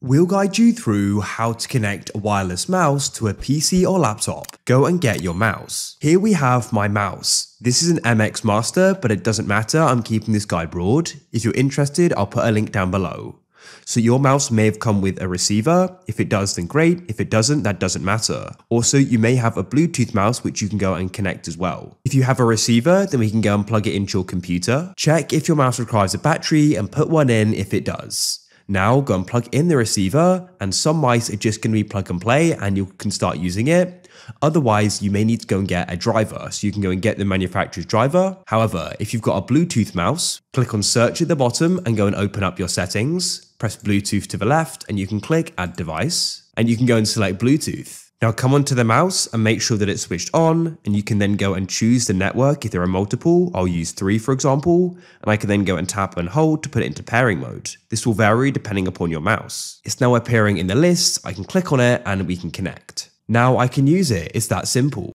We'll guide you through how to connect a wireless mouse to a PC or laptop. Go and get your mouse. Here we have my mouse. This is an MX Master, but it doesn't matter, I'm keeping this guide broad. If you're interested, I'll put a link down below. So your mouse may have come with a receiver. If it does, then great. If it doesn't, that doesn't matter. Also, you may have a Bluetooth mouse which you can go and connect as well. If you have a receiver, then we can go and plug it into your computer. Check if your mouse requires a battery and put one in if it does. Now go and plug in the receiver and some mice are just going to be plug and play and you can start using it. Otherwise, you may need to go and get a driver. So you can go and get the manufacturer's driver. However, if you've got a Bluetooth mouse, click on search at the bottom and go and open up your settings. Press Bluetooth to the left and you can click add device and you can go and select Bluetooth. Now come onto the mouse and make sure that it's switched on and you can then go and choose the network if there are multiple. I'll use three for example and I can then go and tap and hold to put it into pairing mode. This will vary depending upon your mouse. It's now appearing in the list, I can click on it and we can connect. Now I can use it, it's that simple.